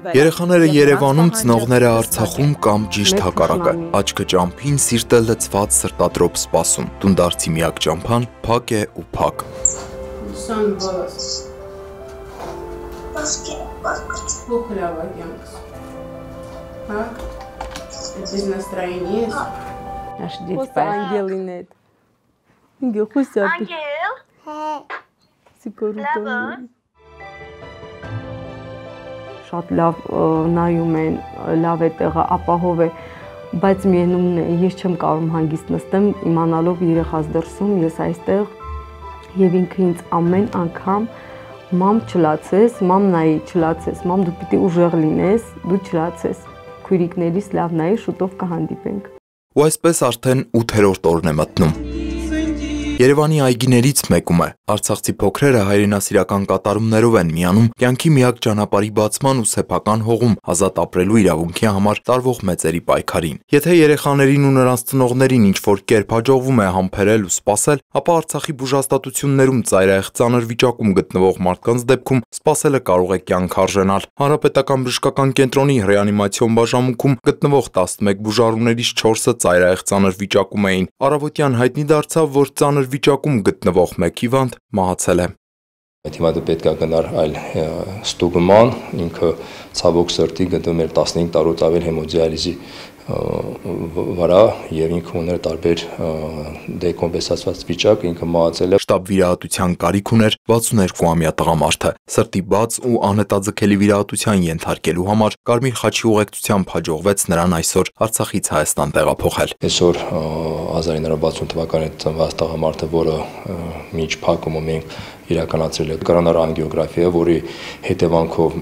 Երեխաները Երևանում, ծնողները Արցախում կամ ճիշտ հակառակը։ Աչքը ճամփին, սիրտը լցված սրտադրոպ սպասում։ Տունդարձի միակ ճամփան փակ է ու փակ։ Սան բալաս։ Баски, баски. Փոքրավա կյանքս։ Հա։ Без настроения есть? Наш дети Խոսա Անգելին հետ։ Ինգե խոսա Ангел, սիկորուտը։ լավը։ Շատ լավ նայում են, լավ է տեղը, ապահով է, բայց միևնույնն է, ես չեմ կարող հանգիստ նստեմ, իմանալով երեխաս դրսում, ես այստեղ եւ ինքը ինձ ամեն անգամ մամ չլացես, մամ նայի չլացես, մամ դու պիտի ուժեղ լինես, դու չլացես։ Քույրիկներիս լավ նայի, շուտով կհանդիպենք։ Ու այսպես արդեն 8-րդ օրն է մտնում։ Երևանի այգիներից մեկում է։ Արցախցի փոքրերը հայրենասիրական կատարումներով են միանում կյանքի միակ ճանապարհի բացման ու սեփական հողում ազատ ապրելու իրավունքի համար տարվող մեծերի պայքարին։ Եթե երեխաներին ու նրանց ծնողներին ինչ-որ կերպ հաջողվում է համբերել ու սпасել, ապա Արցախի բուժաստատություններում ծայրահեղ ծանր վիճակում գտնվող մարդկանց դեպքում սпасելը կարող է կյանք արժանալ։ Հանրապետական բժշկական կենտրոնի ռեանիմացիոն բաժանմունքում գտնվող 11 բուժառուներից 4-ը ծայրահեղ ծանր վիճակում էին։ Արավոտյան հայտնի դարձավ, որ ծանր վիճակում գտնվող մեկ հիվանդ մահացել է։ Այդ հիմա դու պետք է գնար այլ ստուգման, ինքը ցավոք սրտի գտնում էր 15 տարուց ավել հեմոդիալիզի վրա եւ ինքը ուներ տարբեր դեկոմպենսացված վիճակ, ինքը մահացել է Շտաբ վիրահատության կարիք ուներ 62-ամյա տղամարդը։ Սրտի բաց ու անհետաձգելի վիրահատության ենթարկելու համար Կարմիր խաչի ուղեկցությամբ հաջողվեց նրան այսօր Արցախից Հայաստան տեղափոխել։ այսօր ը, 1960 թվականի ծնված տղամարդը, որը միջ փակումը մենք իրականացրել է կրանար անգիոգրաֆիա, որի հետևանքով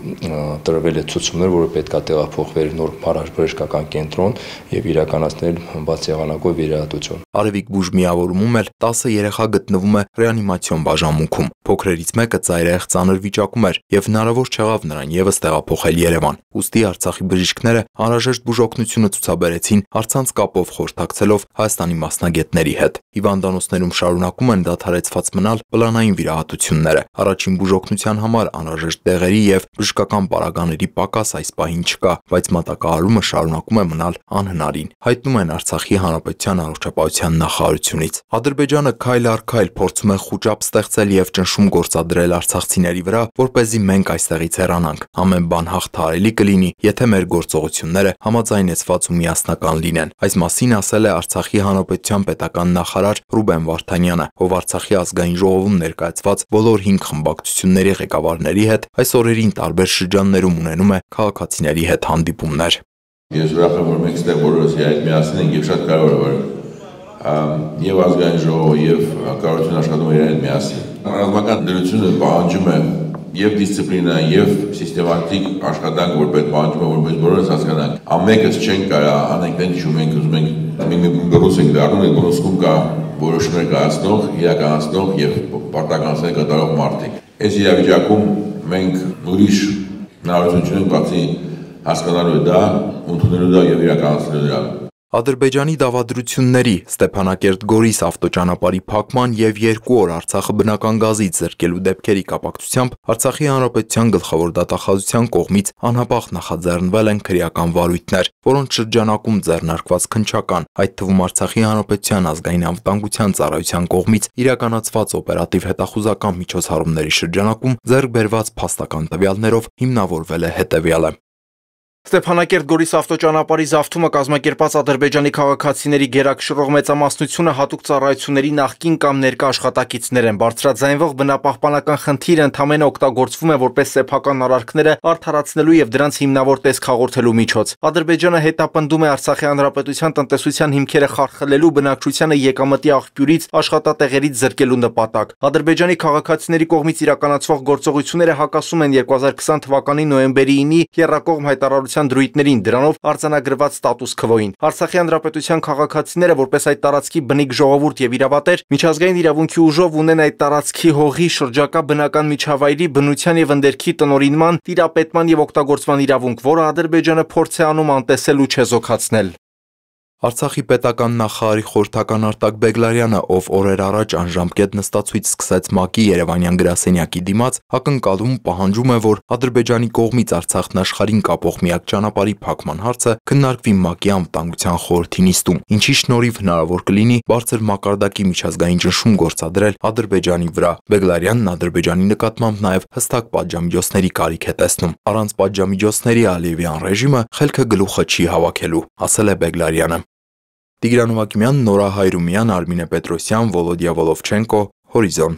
տրվել է ցուցումներ, որը պետքա տեղափոխվեր նոր բժշկական կենտրոն եւ իրականացնել բաց եղանակով վիրահատություն։ Արևիկ բուժ միավորումում էլ 10 երեխա գտնվում է ռեանիմացիոն բաժանմունքում։ Փոքրերից մեկը ծայրահեղ ծանր վիճակում էր եւ հնարավոր չեղավ նրան եւս տեղափոխել Երևան։ Ոստի Արցախի բժիշկները անհրաժեշտ բուժօգնությունը ցուցաբերեցին առցանց կապով խորհրդակցելով Հայաստանի մասնագետների հետ։ Հիվանդանոցներում շարունակում են դադարեցված մնալ պլանային վիրահատությունները։ Առաջին բուժօգնության համար անհրաժեշտ տեղերի եւ բժշկական պարագաների պակաս այս պահին չկա, բայց մատակարարումը շարունակում է մնալ անհնարին։ Հայտնում են Արցախի Հանրապետության առողջապահության նախարարությունից։ Ադրբեջանը քայլ առ քայլ փորձում է խոճապ ստեղծել եւ ճնշում գործադրել արցախցիների վրա, որ เป զի մենք այստեղից հեռանանք։ Ամեն բան հաղթահարելի կլինի, եթե մեր գործողությունները համաձայնեցված ու միասնական լինեն։ Այս մասին ասել է Արցախի Հանրապետության պետական նախարար Ռուբեն Վարդանյանը, ով Արցախի ազգային ժողովում ներկայացված բոլոր 5 խմբակցությունների ղեկավարների հետ այս օրերին տարբեր շրջաններում ունենում է քաղաքացիների հետ հանդիպումներ։ Ես ուրախ եմ, որ մենք այստեղ բոլորս իրար միասին ենք եւ շատ կարևոր է որ եւ ազգային ժողովը եւ կառավարությունը աշխատում իրար հետ միասին։ Ռազմական դրությունը պահանջում է եւ դիսցիպլինա եւ սիստեմատիկ աշխատանք, որ պետք պահանջում է, որպես բոլորս հասկանանք։ Ամենքս չեն կարա անենք այն ինչ մենք ուզում ենք մենք մենք գրոս ենք դառնում, ենք գրոսկում կա որոշումներ կայացնող, իրականացնող եւ պարտականացնել կատարող մարդիկ։ Այս իրավիճակում մենք ուրիշ հնարավորություն չունենք բացի հասկանալու դա, ընդունելու դա եւ իրականացնելու դա։ Ադրբեջանի դավադրությունների Ստեփանակերտ Գորիս ավտոճանապարհի փակման եւ երկու օր Արցախը բնական գազից զրկելու դեպքերի կապակցությամբ Արցախի Հանրապետության գլխավոր դատախազության կողմից անհապաղ նախաձեռնվել են քրեական վարույթներ, որոնց շրջանակում ձեռնարկված քնչական, այդ թվում Արցախի Հանրապետության ազգային անվտանգության ծառայության կողմից իրականացված օպերատիվ հետախուզական միջոցառումների շրջանակում ձեռք բերված փաստական տվյալներով հիմնավորվել է հետևյալը. Ստեփանակերտ Գորիս ավտոճանապարհի զավթումը կազմակերպած Ադրբեջանի քաղաքացիների գերակշռող մեծամասնությունը հատուկ ծառայությունների նախկին կամ ներկա աշխատակիցներ են։ Բարձրաձայնվող բնապահպանական խնդիրը ընդհանրեն օգտագործվում է որպես սեփական արարքները արդարացնելու եւ դրանց հիմնավոր տեսք հաղորդելու միջոց։ Ադրբեջանը հետապնդում է Արցախի հանրապետության տնտեսության հիմքերը խարխլելու բնակչությանը եկամտի աղբյուրից աշխատատեղերից զրկելու նպատակ։ Ադրբեջանի քաղաքացիների կողմից իրականացվող գործողությունները հակասում են 2020 թվականի նոյեմբերի 9-ի Երրակողմ հայտարարության դրույթներին, դրանով արձանագրված ստատուս քվոին։ Արցախի հանրապետության քաղաքացիները որպես այդ տարածքի բնիկ ժողովուրդ եւ իրավատեր միջազգային իրավունքի ուժով ունեն այդ տարածքի հողի շրջակա բնական միջավայրի բնության եւ ընդերքի տնօրինման, տիրապետման եւ օգտագործման իրավունք, որը Ադրբեջանը փորձ է անում անտեսել ու չեզոքացնել։ Արցախի պետական նախարարի խորհրդական Արտակ Բեգլարյանը, ով օրեր առաջ անժամկետ նստածույց սկսեց ՄԱԿ-ի Երևանյան գրասենյակի դիմաց, ակնկալում պահանջում է, որ Ադրբեջանի կողմից Արցախն աշխարհին կապող միակ ճանապարհի փակման հարցը քննարկվի ՄԱԿ-ի անվտանգության խորհրդի նիստում, ինչի շնորհիվ հնարավոր կլինի բարձր մակարդակի միջազգային ճնշում գործադրել Ադրբեջանի վրա։ Բեգլարյանն Ադրբեջանի նկատմամբ նաև հստակ պատժամիջոցների կարիք է տեսնում։ Առանց պատժամիջոցների Ալիևյան ռեժիմը խելքը գլուխը չի հավաքելու, ասել է Բեգլարյանը։ Տիգրան Ուվակիմյան, Նորա Հայրումյան, Արմինե Պետրոսյան, Վոլոդիա Վոլովչենկո, Հորիզոն